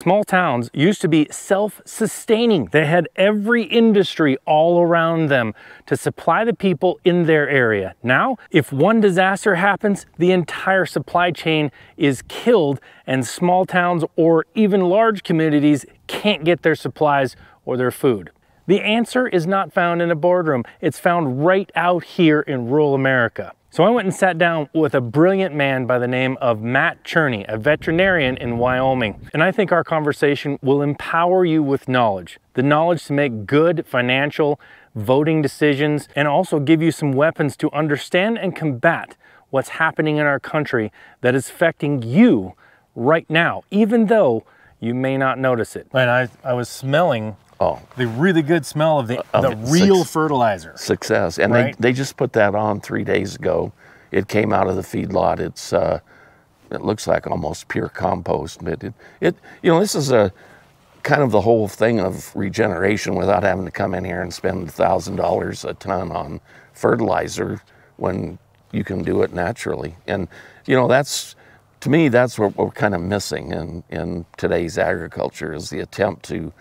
Small towns used to be self-sustaining. They had every industry all around them to supply the people in their area. Now, if one disaster happens, the entire supply chain is killed and small towns or even large communities can't get their supplies or their food. The answer is not found in a boardroom. It's found right out here in rural America. So I went and sat down with a brilliant man by the name of Matt Cherney, a veterinarian in Wyoming. And I think our conversation will empower you with knowledge, the knowledge to make good financial, voting decisions, and also give you some weapons to understand and combat what's happening in our country that is affecting you right now, even though you may not notice it. And I, I was smelling Oh, the really good smell of the, Of the real fertilizer. success. And Right. they, they just put that on three days ago. It came out of the feedlot. It's uh, it looks like almost pure compost. But it, it you know this is a kind of the whole thing of regeneration without having to come in here and spend thousand dollars a ton on fertilizer when you can do it naturally. And you know that's to me that's what we're kind of missing in in today's agriculture is the attempt to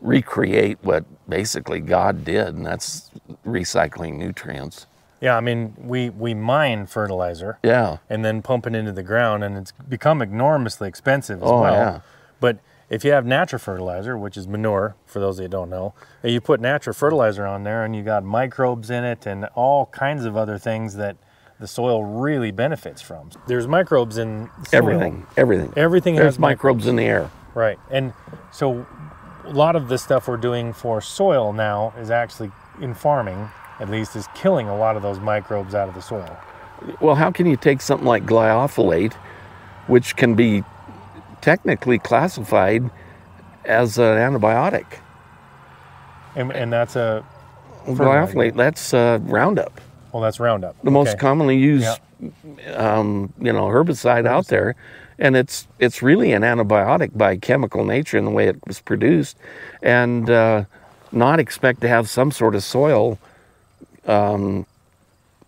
recreate what basically God did, and that's recycling nutrients. Yeah, I mean, we, we mine fertilizer Yeah. and then pump it into the ground, and it's become enormously expensive as Oh, well. yeah. But if you have natural fertilizer, which is manure, for those that don't know, and you put natural fertilizer on there and you got microbes in it and all kinds of other things that the soil really benefits from. There's microbes in soil. Everything, everything. Everything There's has mic- microbes in the air. Right. And so a lot of the stuff we're doing for soil now is actually in farming, at least, is killing a lot of those microbes out of the soil. Well, how can you take something like glyphosate, which can be technically classified as an antibiotic? And, and that's a. Glyphosate, that's uh, Roundup, well, that's Roundup. the most commonly used, um, you know, herbicide out there, and it's it's really an antibiotic by chemical nature in the way it was produced, and uh, not expect to have some sort of soil um,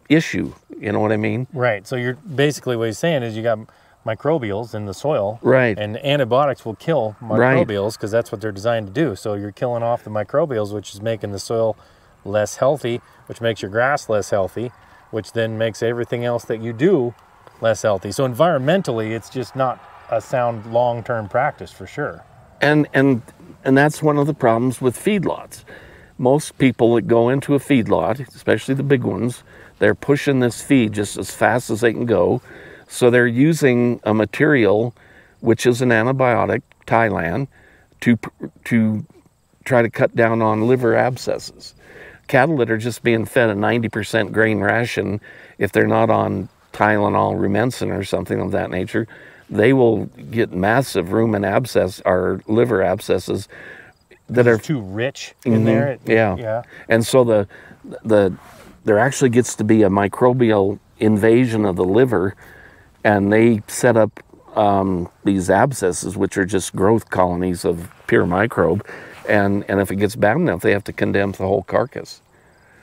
issue. You know what I mean? Right. So you're basically what he's saying is you got microbials in the soil. Right. And antibiotics will kill microbials because that's what they're designed to do. So you're killing off the microbials, which is making the soil less healthy, which makes your grass less healthy, which then makes everything else that you do less healthy. So environmentally, it's just not a sound long-term practice for sure. and and and that's one of the problems with feedlots. Most people that go into a feedlot, especially the big ones, they're pushing this feed just as fast as they can go. So they're using a material which is an antibiotic, Tylan, to to try to cut down on liver abscesses. Cattle that are just being fed a 90% grain ration, if they're not on Tylenol, Rumensin, or something of that nature, they will get massive rumen abscess or liver abscesses that are too rich in there. It- Mm-hmm. yeah. Yeah. and so the the there actually gets to be a microbial invasion of the liver, and they set up um, these abscesses, which are just growth colonies of pure microbe, and and if it gets bad enough, they have to condemn the whole carcass.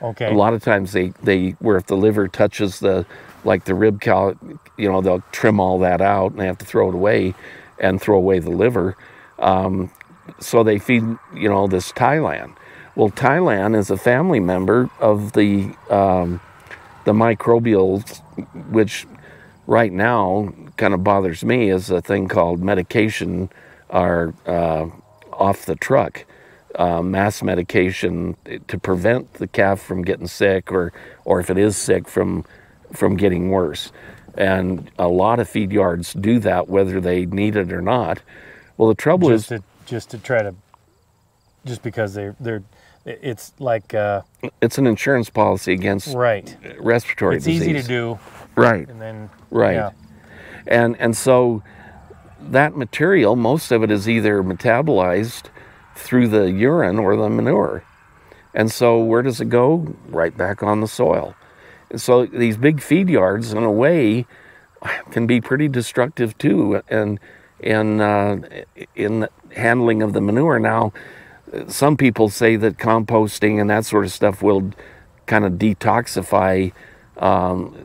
Okay. A lot of times they they where if the liver touches the like the rib cow, you know they'll trim all that out and they have to throw it away, and throw away the liver. Um, so they feed you know this Tylan. Well, Tylan is a family member of the um, the microbials, which right now kind of bothers me is a thing called medication are uh, off the truck. Uh, mass medication to prevent the calf from getting sick or or if it is sick from from getting worse. And a lot of feed yards do that whether they need it or not. Well the trouble just is to just to try to just because they they're it's like uh, it's an insurance policy against right. respiratory it's disease easy to do. Right. And then Right. yeah. and and so that material most of it is either metabolized through the urine or the manure. And so where does it go? Right back on the soil. and so these big feed yards in a way can be pretty destructive too and in uh, in handling of the manure now some people say that composting and that sort of stuff will kind of detoxify um,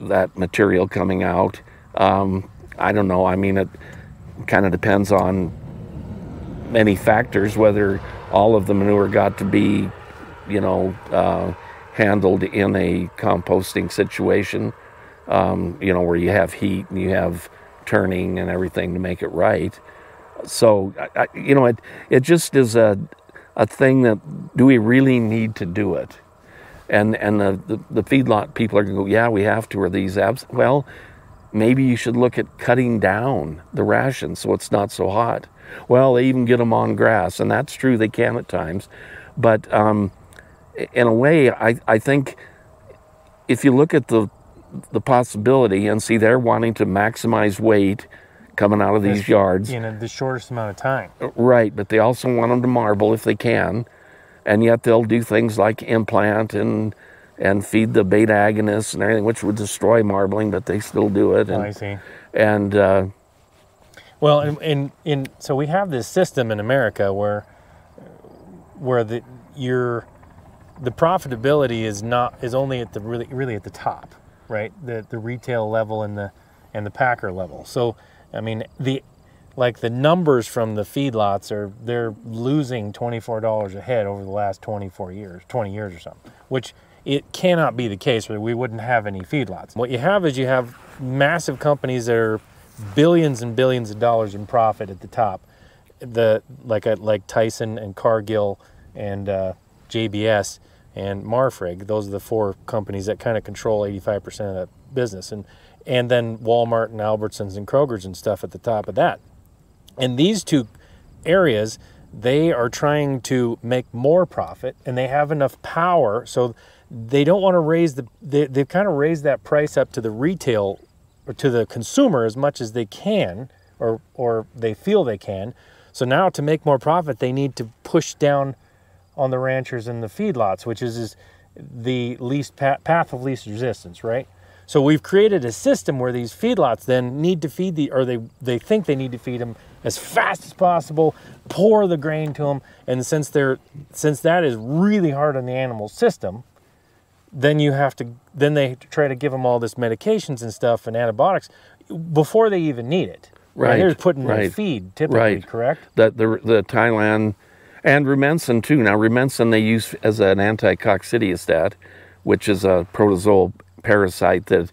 that material coming out. Um, I don't know. I mean, it kind of depends on many factors, whether all of the manure got to be, you know, uh, handled in a composting situation, um, you know, where you have heat and you have turning and everything to make it right. So, I, you know, it, it just is a, a thing that do we really need to do it? And, and the, the, the feedlot people are going to go, yeah, we have to, or these abs. Well, maybe you should look at cutting down the ration so it's not so hot. Well, they even get them on grass, and that's true, they can at times. But um, in a way, I, I think if you look at the, the possibility and see they're wanting to maximize weight coming out of these yards. In the shortest amount of time. Right, but they also want them to marble if they can. And yet they'll do things like implant and and feed the beta agonists and everything, which would destroy marbling, but they still do it. And, I see. And uh, well, in, in, in so we have this system in America where where the your the profitability is not is only at the really really at the top, right? The the retail level and the and the packer level. So I mean the like the numbers from the feedlots are they're losing twenty four dollars a head over the last twenty four years, twenty years or something, which it cannot be the case where we wouldn't have any feedlots. What you have is you have massive companies that are billions and billions of dollars in profit at the top. The like a, like Tyson and Cargill and uh, JBS and Marfrig. Those are the four companies that kind of control 85% of that business, and and then Walmart and Albertsons and Kroger's and stuff at the top of that. And these two areas, they are trying to make more profit, and they have enough power so they don't want to raise the they, they've kind of raised that price up to the retail or to the consumer as much as they can or or they feel they can so now to make more profit they need to push down on the ranchers and the feedlots which is, is the least path, path of least resistance right so we've created a system where these feedlots then need to feed the or they they think they need to feed them as fast as possible pour the grain to them and since they're since that is really hard on the animal system then you have to then they try to give them all this medications and stuff and antibiotics before they even need it. Right. They're putting right. in feed typically, right. correct? That the the Tylan and Rumensin too. Now Rumensin they use as an anti-coccidiostat, which is a protozoal parasite that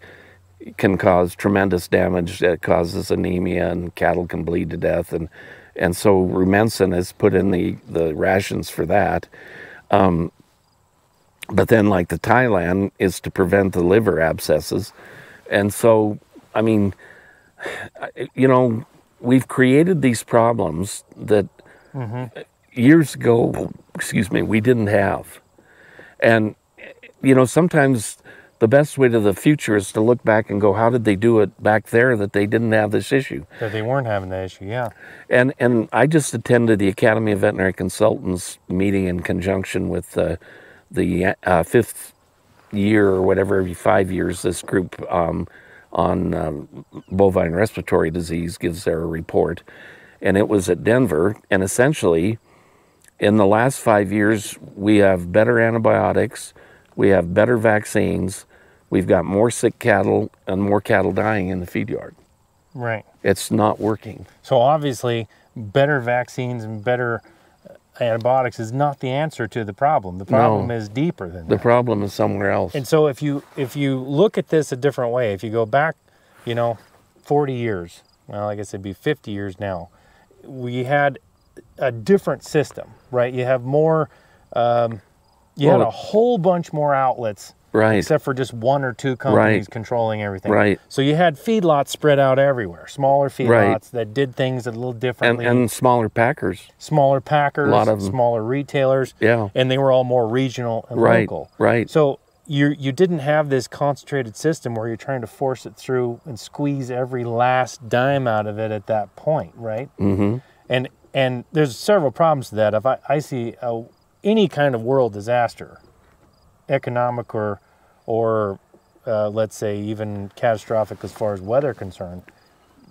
can cause tremendous damage. It causes anemia and cattle can bleed to death and and so Rumensin is put in the the rations for that. Um, but then, like the Tylan is to prevent the liver abscesses. And so, I mean, you know, we've created these problems that mm-hmm. Years ago, excuse me, we didn't have. And, you know, sometimes the best way to the future is to look back and go, how did they do it back there that they didn't have this issue? That they weren't having that issue, yeah. And and I just attended the Academy of Veterinary Consultants meeting in conjunction with uh, the uh, fifth year or whatever, every five years, this group um, on um, bovine respiratory disease gives their report. And it was at Denver. And essentially, in the last five years, we have better antibiotics, we have better vaccines, we've got more sick cattle and more cattle dying in the feed yard. Right. It's not working. So obviously, better vaccines and better uh, antibiotics is not the answer to the problem. The problem no, is deeper than that. the that. problem is somewhere else. And so if you if you look at this a different way, if you go back, you know, 40 years, well, I guess it'd be 50 years now, we had a different system, right? You have more, um, you well, had a whole bunch more outlets Right. Except for just one or two companies right. controlling everything. Right. So you had feedlots spread out everywhere, smaller feedlots right. that did things a little differently. And, and smaller packers. Smaller packers, a lot of them. smaller retailers. Yeah. And they were all more regional and right. local. Right. So you you didn't have this concentrated system where you're trying to force it through and squeeze every last dime out of it at that point, right? Mm-hmm. And and there's several problems to that. If I, I see a, any kind of world disaster, economic or or uh, let's say even catastrophic as far as weather concerned,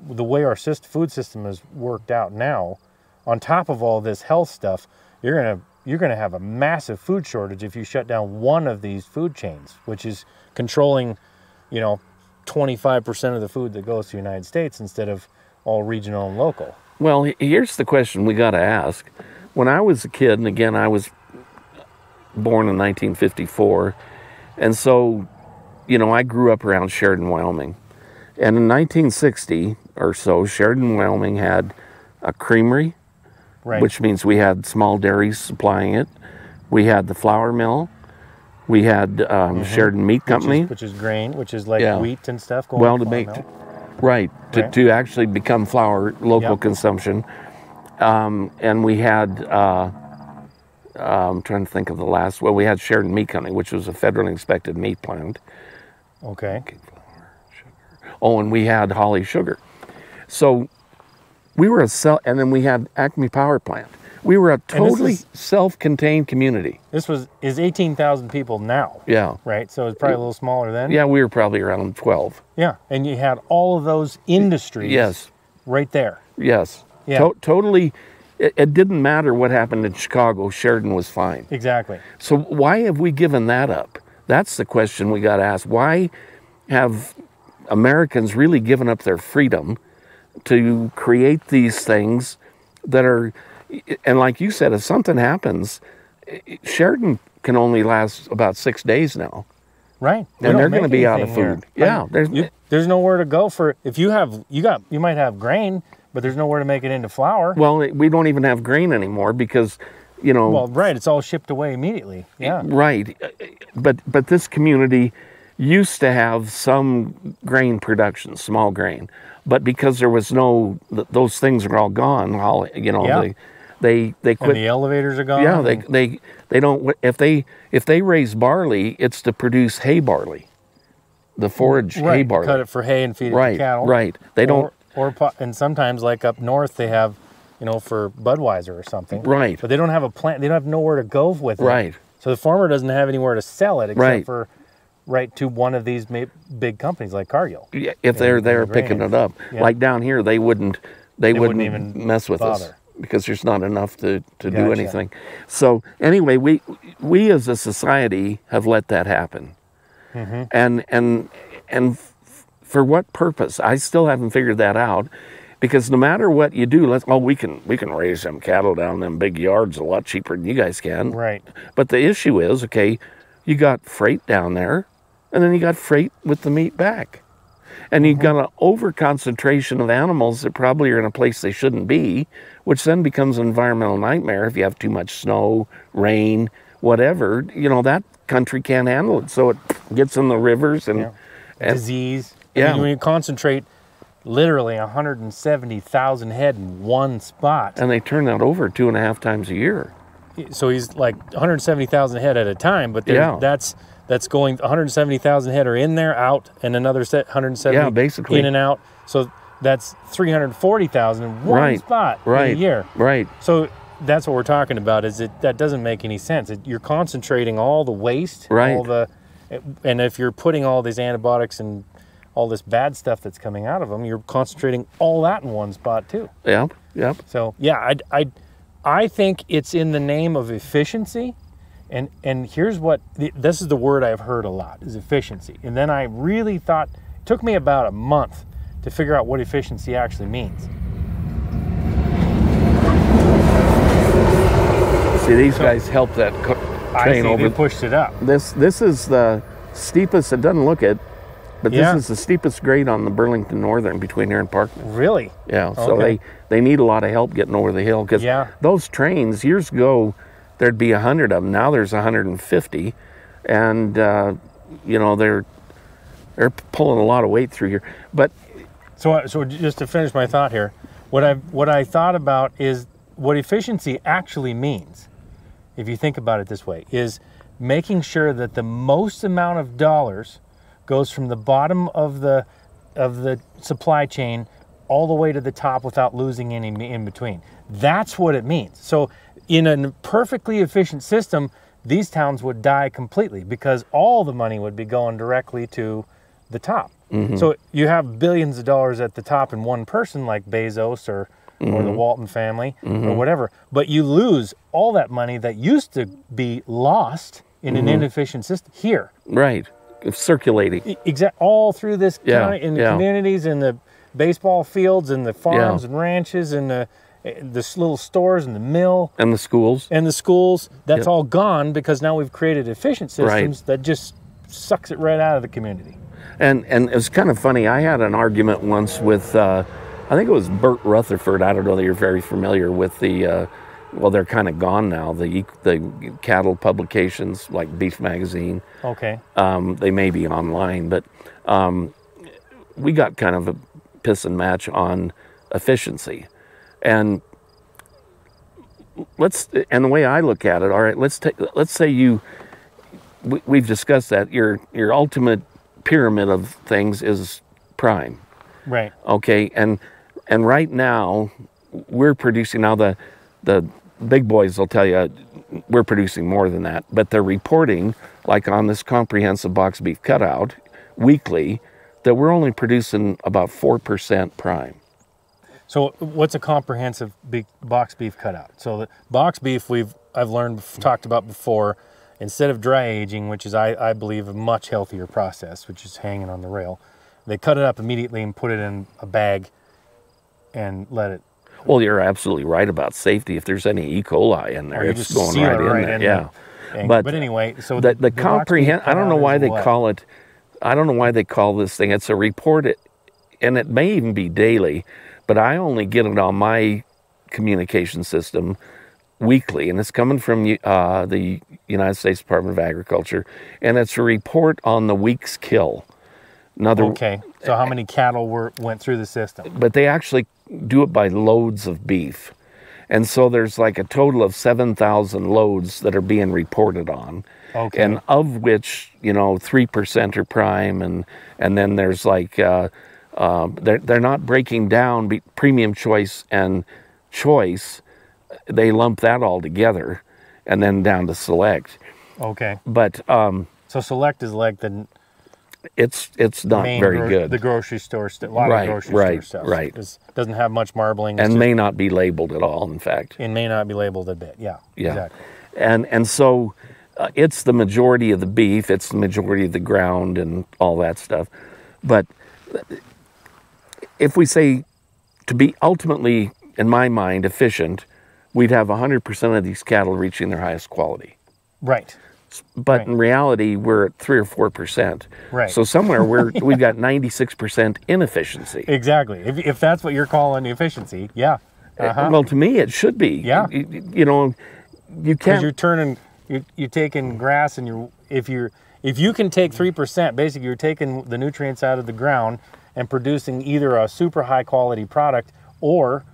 the way our system, food system is worked out now, on top of all this health stuff, you're gonna you're gonna have a massive food shortage if you shut down one of these food chains, which is controlling, you know, 25% of the food that goes to the United States instead of all regional and local. Well, here's the question we got to ask. When I was a kid, and again, I was born in 1954, and so, you know, I grew up around Sheridan, Wyoming. And in 1960 or so, Sheridan, Wyoming had a creamery, Right. which means we had small dairies supplying it. We had the flour mill. We had um, Sheridan Meat Company. Mm-hmm. which is, which is grain, which is like Yeah. wheat and stuff. Going well to make. Right to, Right. to actually become flour local Yep. consumption um, and we had uh, I'm trying to think of the last well we had Sheridan Meat Company which was a federally inspected meat plant Okay. oh and we had Holly Sugar so we were a cell, and then we had Acme Power Plant we were a totally is- self-contained community This was is eighteen thousand people now, yeah right? So it's probably a little smaller then. yeah we were probably around 12 Yeah. And you had all of those industries. yes Right there. yes Yeah. To- totally it, it didn't matter what happened in Chicago Sheridan was fine Exactly. So why have we given that up? That's the question we got to ask. Why have Americans really given up their freedom to create these things that are and like you said if something happens Sheridan can only last about 6 days now. Right. We And they're gonna be out of anything here. food. Yeah, there's- you, there's nowhere to go for if you have you got you might have grain, but there's nowhere to make it into flour. Well, we don't even have grain anymore because you know Well, right, it's all shipped away immediately. Yeah. Right. But but this community used to have some grain production, small grain. But because there was no those things are all gone, all you know, Yeah. They they they And the elevators are gone. yeah, they, they they don't if they if they raise barley, it's to produce hay barley. The forage hay right, barley. cut it for hay and feed it Right, to cattle. right. They don't- Or, or and sometimes like up north they have, you know, for Budweiser or something. Right. But they don't have a plant. They don't have nowhere to go with it. Right. So the farmer doesn't have anywhere to sell it except Right. for right to one of these big companies like Cargill. Yeah, if they're there the picking it up. Yeah. Like down here, they wouldn't they, wouldn't, wouldn't even mess with us bother. Because there's not enough to, to do anything. So anyway, we we as a society have let that happen, Mm-hmm. and and and f- for what purpose? I still haven't figured that out. Because no matter what you do, let's oh we can we can raise them cattle down them big yards a lot cheaper than you guys can. Right. But the issue is, okay, you got freight down there, and then you got freight with the meat back. And you've mm-hmm. got an over concentration of animals that probably are in a place they shouldn't be, which then becomes an environmental nightmare if you have too much snow, rain, whatever. You know, that country can't handle it. So it gets in the rivers and, Yeah. and Disease. I Yeah. mean, when you concentrate literally 170,000 head in one spot. and they turn that over two and a half times a year. so he's like 170,000 head at a time, but Yeah. that's that's going 170,000 head are in there, out, and another set 170 Yeah, basically. in and out. So that's 340,000 in one Right, spot in Right. a year. Right. So that's what we're talking about. Is it that doesn't make any sense? It, you're concentrating all the waste, Right. all the, and if you're putting all these antibiotics and all this bad stuff that's coming out of them, you're concentrating all that in one spot too. Yep. Yep. So yeah, I, I, I think it's in the name of efficiency, and and here's what this is the word I've heard a lot is efficiency, and then I really thought it took me about a month to figure out what efficiency actually means. See, these guys help that co- I train think over. they pushed it up. This this is the steepest. It doesn't look it, but this Yeah. is the steepest grade on the Burlington Northern between here and Parkman. Really? Yeah, so Okay. they they need a lot of help getting over the hill because Yeah. those trains years ago there'd be a hundred of them. Now there's 150, and uh, you know they're they're pulling a lot of weight through here. But So, so just to finish my thought here, what I what I thought about is what efficiency actually means. If you think about it this way, is making sure that the most amount of dollars goes from the bottom of the of the supply chain all the way to the top without losing any in between. That's what it means. So, in a perfectly efficient system, these towns would die completely because all the money would be going directly to the top. Mm-hmm. So you have billions of dollars at the top in one person like Bezos or or the mm-hmm. Walton family or mm-hmm. whatever, but you lose all that money that used to be lost in an inefficient system here. right, circulating. Exactly. all through this Yeah, county in the yeah. communities and the baseball fields and the farms and ranches and the this little stores and the mill And the schools. and the schools. That's Yep. all gone because now we've created efficient Right. systems that just sucks it right out of the community. And and it's kind of funny. I had an argument once with, uh, I think it was Burt Rutherford. I don't know that you're very familiar with the. Uh, well, they're kind of gone now. The the cattle publications like Beef Magazine. Okay. Um, they may be online, but um, we got kind of a piss and match on efficiency, and let's. And the way I look at it, all right. Let's take. Let's say you. We, we've discussed that your your ultimate pyramid of things is prime Right. okay and and right now we're producing now the the big boys will tell you we're producing more than that but they're reporting like on this comprehensive box beef cutout weekly that we're only producing about 4% prime So what's a comprehensive big box beef cutout? So the box beef we've I've learned talked about before. Instead of dry aging, which is I, I believe a much healthier process, which is hanging on the rail, they cut it up immediately and put it in a bag and let it. well you're absolutely right about safety if there's any e coli in there it's just going right it in right there in yeah and- But but anyway, so the, the, beef comprehend i don't know why they what? call it i don't know why they call this thing it's a report it and it may even be daily but i only get it on my communication system weekly and it's coming from uh, the united states department of agriculture and it's a report on the week's kill another Okay, so how many cattle were went through the system? but they actually do it by loads of beef. And so there's like a total of 7,000 loads that are being reported on. Okay. And of which, you know, 3% are prime. And, and then there's like, uh, uh, they're, they're not breaking down be, premium choice and choice. They lump that all together and then down to select. Okay, But um, so select is like the it's, it's not very good. The grocery store stuff. A lot Right, of grocery right, store stuff. right. Doesn't have much marbling. and may not be labeled at all, in fact. it may not be labeled a bit. Yeah. Yeah. Exactly. and and so uh, it's the majority of the beef it's the majority of the ground and all that stuff but if we say to be ultimately in my mind efficient we'd have 100% of these cattle reaching their highest quality Right. but Right. in reality we're at 3 or 4% Right. so somewhere we're we've got 96% inefficiency Exactly. If, if that's what you're calling efficiency, yeah. Uh-huh. well to me it should be Yeah. you, you know you can't you're turning, you're, you're taking grass and you're, if you're, if you can take 3%, basically you're taking the nutrients out of the ground and producing either a super high quality product or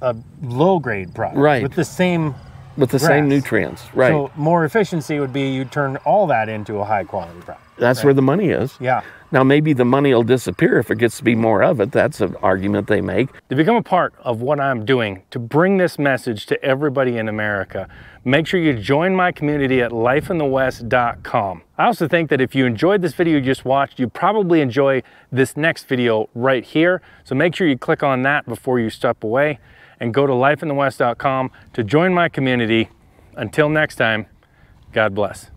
a low grade product. Right. With the same, with the same nutrients right so more efficiency would be you turn all that into a high quality product. That's where the money is. Yeah. Now maybe the money will disappear if it gets to be more of it. That's an argument they make. To become a part of what I'm doing to bring this message to everybody in America, make sure you join my community at lifeinthewest.com. I also think that if you enjoyed this video you just watched, you probably enjoy this next video right here. So make sure you click on that before you step away and go to lifeinthewest.com to join my community. Until next time, God bless.